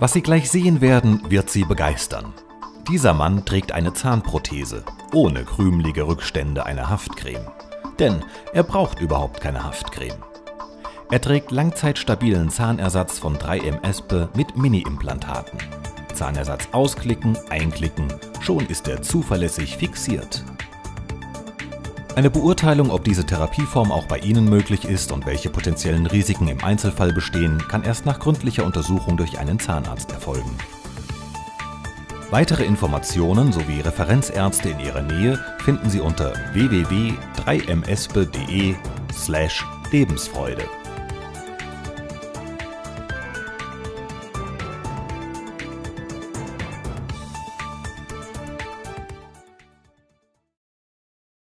Was Sie gleich sehen werden, wird Sie begeistern. Dieser Mann trägt eine Zahnprothese, ohne krümelige Rückstände einer Haftcreme. Denn er braucht überhaupt keine Haftcreme. Er trägt langzeitstabilen Zahnersatz von 3M Espe mit Mini-Implantaten. Zahnersatz ausklicken, einklicken, schon ist er zuverlässig fixiert. Eine Beurteilung, ob diese Therapieform auch bei Ihnen möglich ist und welche potenziellen Risiken im Einzelfall bestehen, kann erst nach gründlicher Untersuchung durch einen Zahnarzt erfolgen. Weitere Informationen sowie Referenzärzte in Ihrer Nähe finden Sie unter www.3mspe.de/lebensfreude.